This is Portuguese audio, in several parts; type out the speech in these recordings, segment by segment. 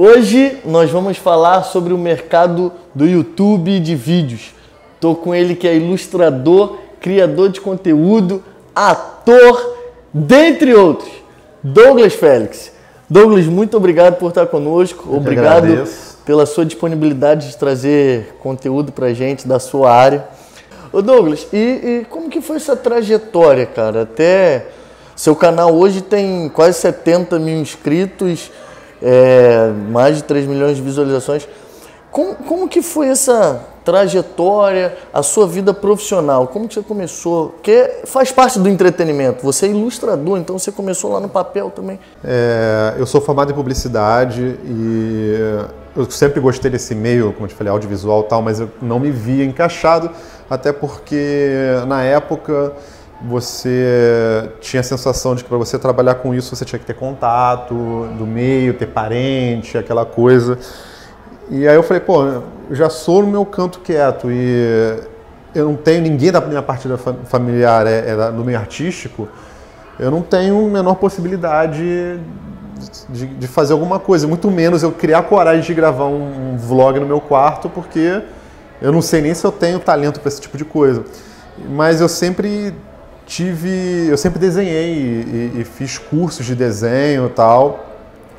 Hoje nós vamos falar sobre o mercado do YouTube de vídeos. Tô com ele que é ilustrador, criador de conteúdo, ator, dentre outros, Douglas Félix. Douglas, muito obrigado por estar conosco. Eu obrigado pela sua disponibilidade de trazer conteúdo pra gente da sua área. Ô Douglas, e, e como que foi essa trajetória, cara? Até seu canal hoje tem quase 70 mil inscritos, é, mais de 3 milhões de visualizações. Como, como que foi essa trajetória, a sua vida profissional? Como que você começou? Porque faz parte do entretenimento. Você é ilustrador, então você começou lá no papel também. É, eu sou formado em publicidade e eu sempre gostei desse meio, como eu te falei, audiovisual e tal, mas eu não me via encaixado, até porque na época você tinha a sensação de que para você trabalhar com isso você tinha que ter contato do meio, ter parente, aquela coisa. E aí eu falei, pô, já sou no meu canto quieto e eu não tenho ninguém da minha parte familiar é, é no meio artístico, eu não tenho a menor possibilidade de, de, fazer alguma coisa, muito menos eu criar coragem de gravar um, um vlog no meu quarto, porque eu não sei nem se eu tenho talento para esse tipo de coisa. Mas eu sempre tive, eu sempre desenhei e, e, e fiz cursos de desenho e tal,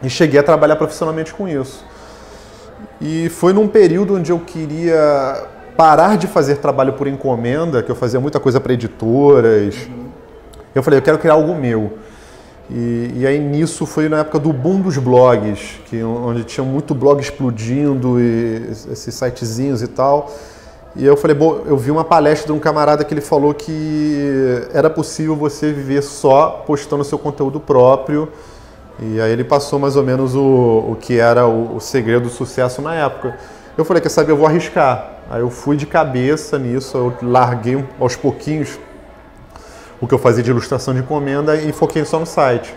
e cheguei a trabalhar profissionalmente com isso. E foi num período onde eu queria parar de fazer trabalho por encomenda, que eu fazia muita coisa para editoras. Uhum. Eu falei, eu quero criar algo meu. E, e, aí nisso foi na época do boom dos blogs, que, onde tinha muito blog explodindo e esses sitezinhos e tal. E eu falei, bom, eu vi uma palestra de um camarada que ele falou que era possível você viver só postando seu conteúdo próprio. E aí ele passou mais ou menos o, o que era o, o segredo do sucesso na época. Eu falei, quer saber, eu vou arriscar. Aí eu fui de cabeça nisso, eu larguei aos pouquinhos o que eu fazia de ilustração de encomenda e foquei só no site.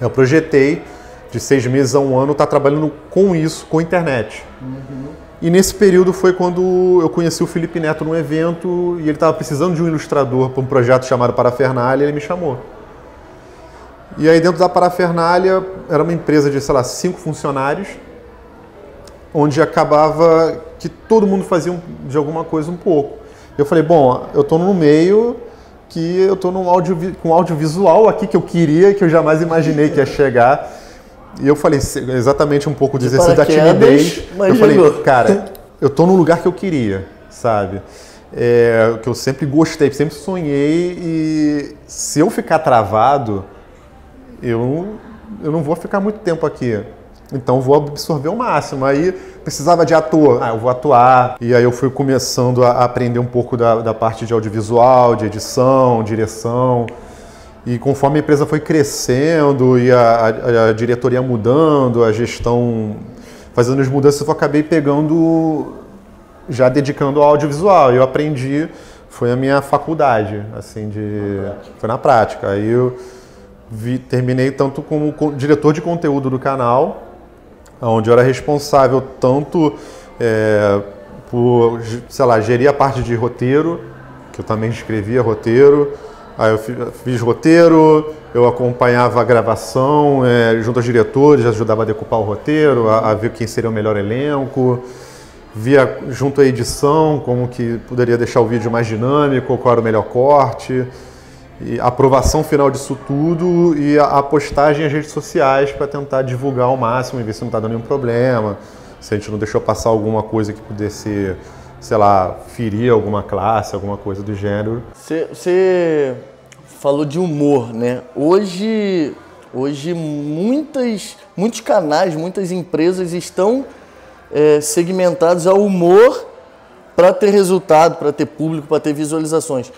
Eu projetei de seis meses a um ano estar tá trabalhando com isso, com internet. Uhum. E nesse período foi quando eu conheci o Felipe Neto num evento e ele estava precisando de um ilustrador para um projeto chamado Parafernália e ele me chamou. E aí dentro da Parafernália era uma empresa de, sei lá, cinco funcionários, onde acabava que todo mundo fazia de alguma coisa um pouco. Eu falei, bom, eu estou no meio que eu estou audio, com audiovisual aqui que eu queria, que eu jamais imaginei que ia chegar. E eu falei exatamente um pouco de exercício da timidez. Eu falei, cara, eu tô no lugar que eu queria, sabe? É, que eu sempre gostei, sempre sonhei e se eu ficar travado, eu, eu não vou ficar muito tempo aqui. Então vou absorver o máximo. Aí precisava de ator, ah, eu vou atuar. E aí eu fui começando a aprender um pouco da, da parte de audiovisual, de edição, direção. E conforme a empresa foi crescendo e a, a, a diretoria mudando, a gestão fazendo as mudanças, eu acabei pegando, já dedicando ao audiovisual. Eu aprendi, foi a minha faculdade, assim, de. Na foi na prática. Aí eu vi, terminei tanto como diretor de conteúdo do canal, onde eu era responsável tanto é, por, sei lá, gerir a parte de roteiro, que eu também escrevia roteiro Aí eu fiz, roteiro, eu acompanhava a gravação é, junto aos diretores, ajudava a decupar o roteiro, a, a, ver quem seria o melhor elenco, via junto à edição como que poderia deixar o vídeo mais dinâmico, qual era o melhor corte, e a aprovação final disso tudo e a, a postagem nas redes sociais para tentar divulgar ao máximo e ver se não está dando nenhum problema, se a gente não deixou passar alguma coisa que pudesse sei lá, ferir alguma classe, alguma coisa do gênero. Você falou de humor, né? Hoje, hoje muitas, muitos canais, muitas empresas estão é, segmentados ao humor para ter resultado, para ter público, para ter visualizações.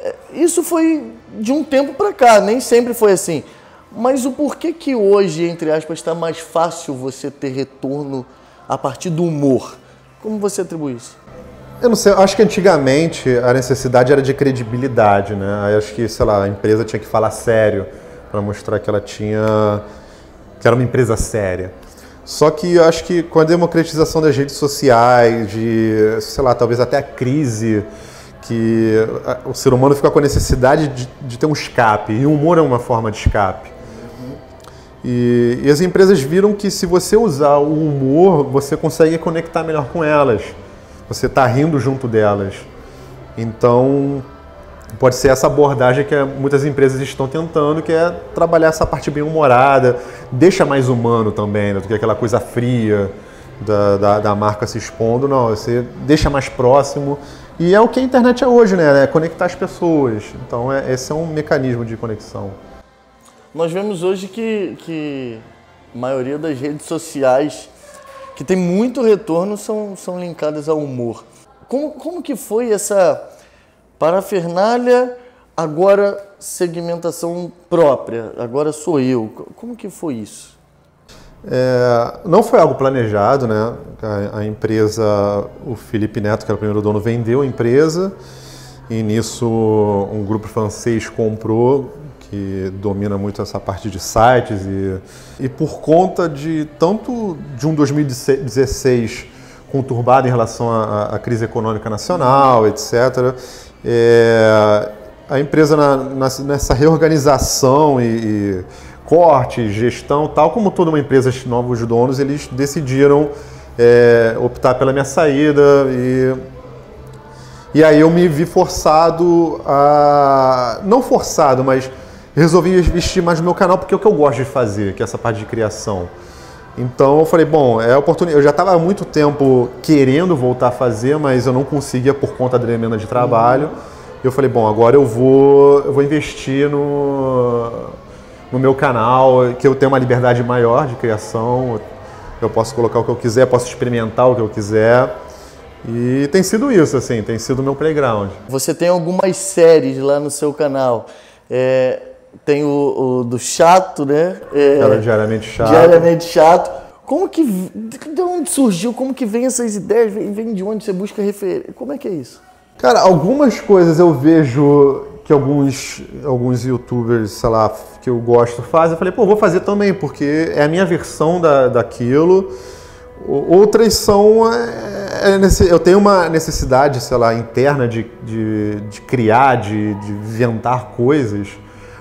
É, isso foi de um tempo para cá, nem sempre foi assim. Mas o porquê que hoje, entre aspas, está mais fácil você ter retorno a partir do humor? Como você atribui isso? Eu não sei, acho que antigamente a necessidade era de credibilidade, né? Aí acho que, sei lá, a empresa tinha que falar sério para mostrar que ela tinha. que era uma empresa séria. Só que eu acho que com a democratização das redes sociais, de, sei lá, talvez até a crise, que o ser humano fica com a necessidade de, de ter um escape, e o humor é uma forma de escape. E, e as empresas viram que se você usar o humor, você consegue conectar melhor com elas. Você está rindo junto delas. Então, pode ser essa abordagem que muitas empresas estão tentando, que é trabalhar essa parte bem humorada, deixa mais humano também, né, do que aquela coisa fria da, da, da, marca se expondo, não, você deixa mais próximo. E é o que a internet é hoje, né? É conectar as pessoas. Então, é, esse é um mecanismo de conexão. Nós vemos hoje que, que a maioria das redes sociais que tem muito retorno são, são linkadas ao humor. Como, como que foi essa parafernália, agora segmentação própria, agora sou eu? Como que foi isso? É, não foi algo planejado, né? A, a, empresa, o Felipe Neto, que era o primeiro dono, vendeu a empresa e nisso um grupo francês comprou, que domina muito essa parte de sites e, e por conta de tanto de um 2016 conturbado em relação à, crise econômica nacional, etc. É, a empresa na, na, nessa reorganização e, e corte, gestão, tal como toda uma empresa novos donos, eles decidiram é, optar pela minha saída e e aí eu me vi forçado a não forçado, mas resolvi investir mais no meu canal porque é o que eu gosto de fazer, que é essa parte de criação. Então eu falei, bom, é oportunidade. Eu já estava há muito tempo querendo voltar a fazer, mas eu não conseguia por conta da demanda de trabalho. Uhum. Eu falei, bom, agora eu vou, eu vou investir no, no meu canal, que eu tenho uma liberdade maior de criação. Eu posso colocar o que eu quiser, posso experimentar o que eu quiser. E tem sido isso, assim, tem sido o meu playground. Você tem algumas séries lá no seu canal. É, tem o, o, do chato, né? É, Era diariamente chato. Diariamente chato. Como que. De onde surgiu? Como que vem essas ideias? Vem, vem de onde você busca referência? Como é que é isso? Cara, algumas coisas eu vejo que alguns, alguns youtubers, sei lá, que eu gosto fazem. Eu falei, pô, vou fazer também, porque é a minha versão da, daquilo. Outras são. É, é, eu tenho uma necessidade, sei lá, interna de, de, de criar, de, de inventar coisas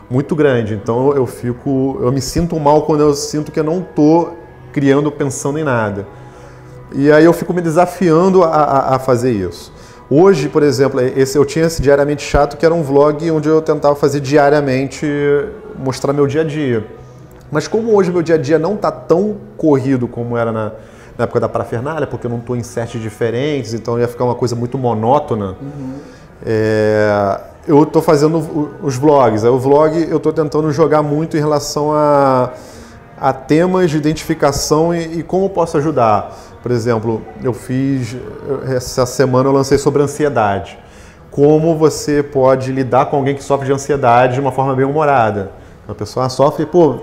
muito grande. Então eu fico, eu me sinto mal quando eu sinto que eu não estou criando, pensando em nada. E aí eu fico me desafiando a, a, a, fazer isso. Hoje, por exemplo, esse, eu tinha esse diariamente chato que era um vlog onde eu tentava fazer diariamente, mostrar meu dia a dia. Mas como hoje meu dia a dia não está tão corrido como era na, na época da parafernália, porque eu não estou em sets diferentes, então ia ficar uma coisa muito monótona. Uhum. É, eu estou fazendo os vlogs. O vlog eu estou tentando jogar muito em relação a, a temas de identificação e, e, como posso ajudar. Por exemplo, eu fiz essa semana eu lancei sobre ansiedade. Como você pode lidar com alguém que sofre de ansiedade de uma forma bem humorada. A pessoa sofre, pô,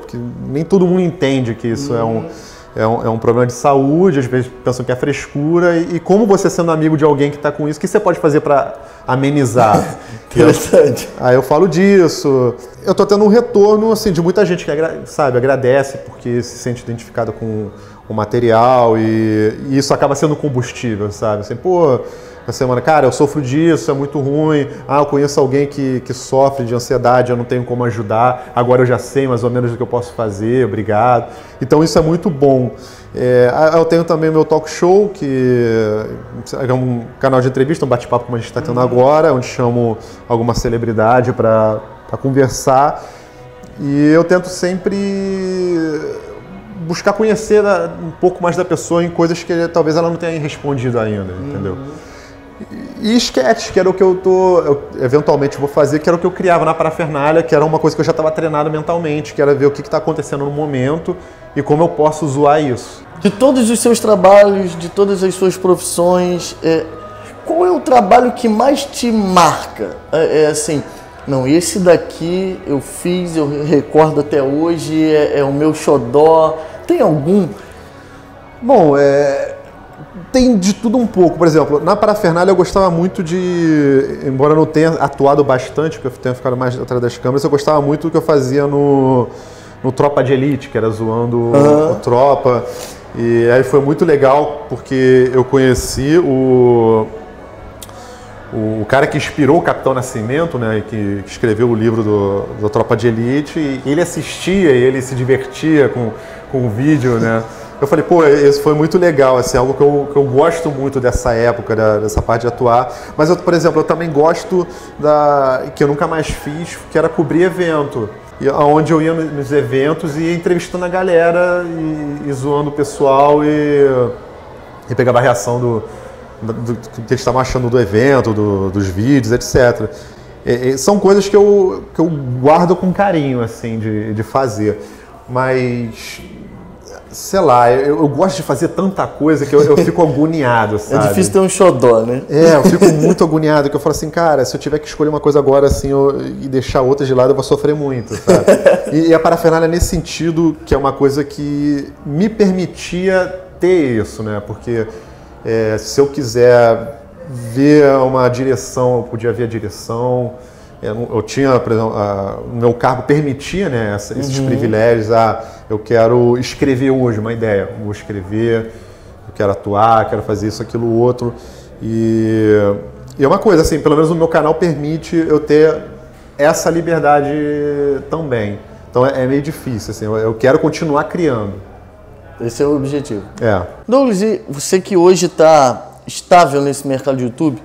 nem todo mundo entende que isso é um uhum é um, é um, problema de saúde, às vezes pensam que é frescura, e, e como você sendo amigo de alguém que está com isso, o que você pode fazer para amenizar? Interessante. Eu, aí eu falo disso. Eu estou tendo um retorno assim, de muita gente que sabe, agradece porque se sente identificado com o material e, e isso acaba sendo combustível, sabe? Assim, pô, na semana, cara, eu sofro disso, é muito ruim. Ah, eu conheço alguém que, que sofre de ansiedade, eu não tenho como ajudar. Agora eu já sei mais ou menos o que eu posso fazer, obrigado. Então isso é muito bom. É, eu tenho também o meu talk show, que é um canal de entrevista, um bate-papo como a gente está tendo agora, onde chamo alguma celebridade para conversar. E eu tento sempre buscar conhecer um pouco mais da pessoa em coisas que talvez ela não tenha respondido ainda, entendeu? E sketch, que era o que eu tô, eu, eventualmente vou fazer, que era o que eu criava na parafernália, que era uma coisa que eu já estava treinado mentalmente, que era ver o que está acontecendo no momento e como eu posso zoar isso. De todos os seus trabalhos, de todas as suas profissões, é, qual é o trabalho que mais te marca? É, é, assim, não, esse daqui eu fiz, eu recordo até hoje, é, é o meu xodó. Tem algum? Bom, é, tem de tudo um pouco. Por exemplo, na parafernália eu gostava muito de, embora não tenha atuado bastante, porque eu tenha ficado mais atrás das câmeras, eu gostava muito do que eu fazia no, no Tropa de Elite, que era zoando uhum. o Tropa. E aí foi muito legal porque eu conheci o, o, cara que inspirou o Capitão Nascimento, né, que escreveu o livro do, do Tropa de Elite, ele assistia e ele se divertia com, com o vídeo, né? Eu falei, pô, isso foi muito legal, assim, algo que eu, que eu gosto muito dessa época, da, dessa parte de atuar. Mas, eu, por exemplo, eu também gosto da. que eu nunca mais fiz, que era cobrir evento. Onde eu ia nos eventos e ia entrevistando a galera e, e zoando o pessoal e, e pegava a reação do, do, do, que eles estavam achando do evento, do, dos vídeos, etc. E, e são coisas que eu, que eu guardo com carinho, assim, de, de fazer. Mas sei lá, eu, eu, gosto de fazer tanta coisa que eu, eu fico agoniado, sabe? É difícil ter um xodó, né? É, eu fico muito agoniado, que eu falo assim, cara, se eu tiver que escolher uma coisa agora assim eu, e deixar outra de lado, eu vou sofrer muito, sabe? e, e a parafernália nesse sentido, que é uma coisa que me permitia ter isso, né? Porque é, se eu quiser ver uma direção, eu podia ver a direção, eu tinha, por exemplo, o meu cargo permitia né, esses uhum. privilégios. Ah, eu quero escrever hoje uma ideia, vou escrever, eu quero atuar, quero fazer isso, aquilo, outro. E, e é uma coisa, assim, pelo menos o meu canal permite eu ter essa liberdade também. Então é, é meio difícil, assim, eu, eu quero continuar criando. Esse é o objetivo. É. Douglas, e você que hoje está estável nesse mercado de YouTube,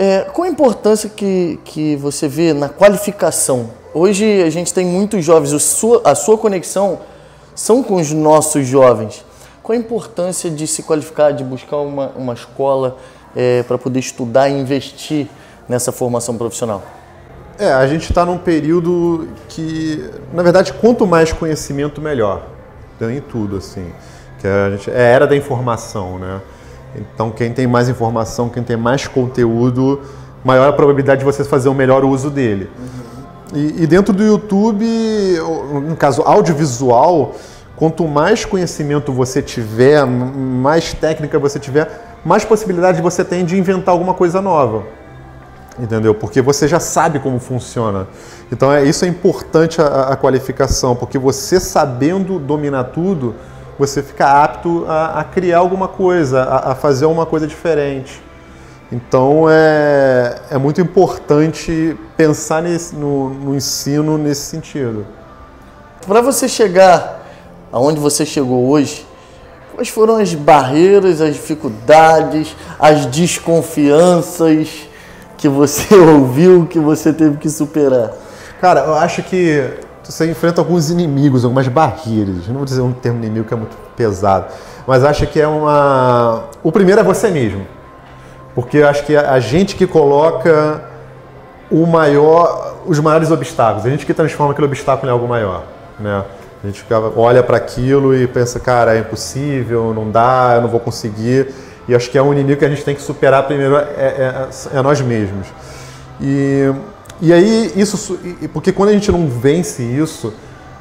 é, qual a importância que, que você vê na qualificação? Hoje a gente tem muitos jovens, a sua, a sua conexão são com os nossos jovens. Qual a importância de se qualificar, de buscar uma, uma escola é, para poder estudar e investir nessa formação profissional? É, a gente está num período que, na verdade, quanto mais conhecimento, melhor. Em tudo, assim. Que a gente, é a era da informação, né? Então, quem tem mais informação, quem tem mais conteúdo, maior a probabilidade de você fazer o melhor uso dele. Uhum. E, e, dentro do YouTube, no caso audiovisual, quanto mais conhecimento você tiver, mais técnica você tiver, mais possibilidade você tem de inventar alguma coisa nova. Entendeu? Porque você já sabe como funciona. Então, é, isso é importante a, a qualificação, porque você sabendo dominar tudo, você fica apto a, a criar alguma coisa, a, a, fazer uma coisa diferente. Então é, é muito importante pensar nesse, no, no ensino nesse sentido. Para você chegar aonde você chegou hoje, quais foram as barreiras, as dificuldades, as desconfianças que você ouviu, que você teve que superar? Cara, eu acho que você enfrenta alguns inimigos, algumas barreiras. Não vou dizer um termo inimigo que é muito pesado, mas acho que é uma. O primeiro é você mesmo, porque eu acho que é a gente que coloca o maior, os maiores obstáculos, a gente que transforma aquele obstáculo em algo maior, né? A gente olha para aquilo e pensa, cara, é impossível, não dá, eu não vou conseguir. E acho que é um inimigo que a gente tem que superar primeiro é, é, é nós mesmos. E e aí, isso, porque quando a gente não vence isso,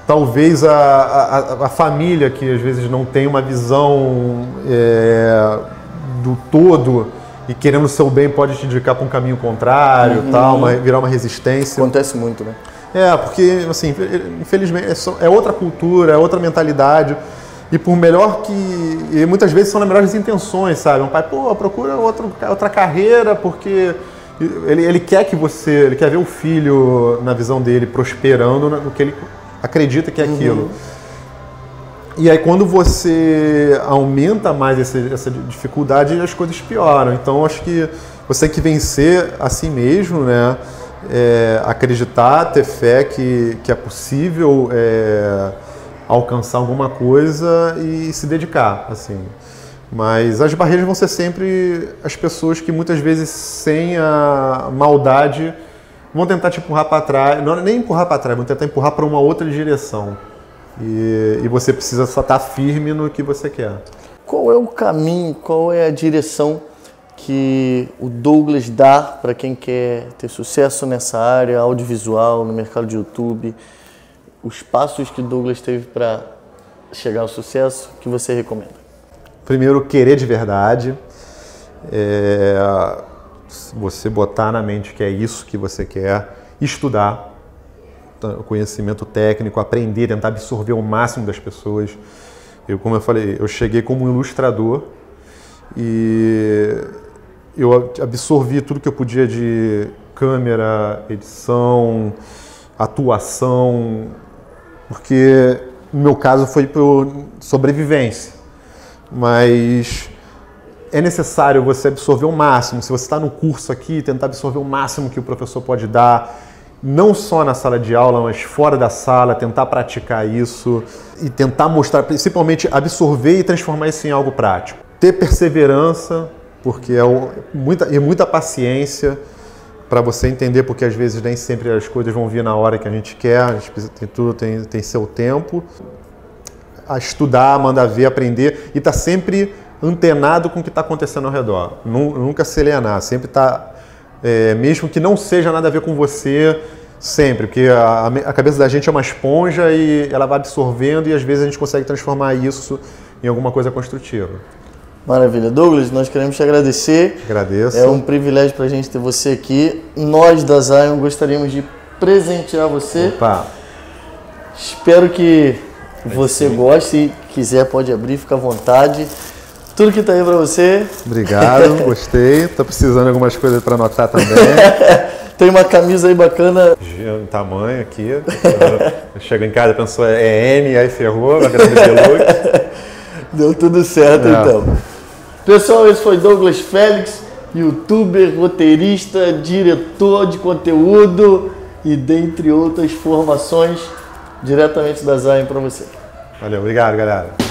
talvez a, a, a família, que às vezes não tem uma visão é, do todo e querendo o seu bem, pode te indicar para um caminho contrário, uhum. tal, uma, virar uma resistência. Acontece muito, né? É, porque, assim, infelizmente, é, é outra cultura, é outra mentalidade. E por melhor que. E muitas vezes são nas melhores intenções, sabe? Um pai, pô, procura outro, outra carreira, porque ele, ele quer que você, ele quer ver o filho, na visão dele, prosperando no que ele acredita que é aquilo. Uhum. E aí quando você aumenta mais essa, essa dificuldade, as coisas pioram. Então acho que você tem que vencer a si mesmo, né? É, acreditar, ter fé que, que é possível é, alcançar alguma coisa e se dedicar, assim. Mas as barreiras vão ser sempre as pessoas que muitas vezes, sem a maldade, vão tentar te empurrar para trás. Não nem empurrar para trás, vão tentar empurrar para uma outra direção. E, e você precisa só estar tá firme no que você quer. Qual é o caminho, qual é a direção que o Douglas dá para quem quer ter sucesso nessa área audiovisual, no mercado de YouTube? Os passos que o Douglas teve para chegar ao sucesso que você recomenda? Primeiro, querer de verdade. É, você botar na mente que é isso que você quer. Estudar o conhecimento técnico, aprender, tentar absorver o máximo das pessoas. Eu, como eu falei, eu cheguei como ilustrador e, eu absorvi tudo que eu podia de câmera, edição, atuação, porque no meu caso foi por sobrevivência. Mas é necessário você absorver o máximo. Se você está no curso aqui, tentar absorver o máximo que o professor pode dar, não só na sala de aula, mas fora da sala, tentar praticar isso e tentar mostrar, principalmente absorver e transformar isso em algo prático. Ter perseverança, porque é muita, e muita paciência para você entender, porque às vezes nem sempre as coisas vão vir na hora que a gente quer, a gente tem tudo tem, tem seu tempo. A estudar, mandar ver, aprender e tá sempre antenado com o que está acontecendo ao redor. Nunca se alienar, sempre tá, é, mesmo que não seja nada a ver com você, sempre, porque a, a cabeça da gente é uma esponja e ela vai absorvendo e às vezes a gente consegue transformar isso em alguma coisa construtiva. Maravilha. Douglas, nós queremos te agradecer. Agradeço. É um privilégio para a gente ter você aqui. Nós da Zion gostaríamos de presentear você. Opa. Espero que você goste. Se quiser, pode abrir, fica à vontade. Tudo que está aí para você. Obrigado, gostei. Estou precisando de algumas coisas para anotar também. Tem uma camisa aí bacana. Tamanho aqui. Chego em casa, pensou é N, aí ferrou, vai grande Deu tudo certo é. então. Pessoal, esse foi Douglas Félix, youtuber, roteirista, diretor de conteúdo e dentre outras formações diretamente da Zion para você. Valeu, obrigado galera.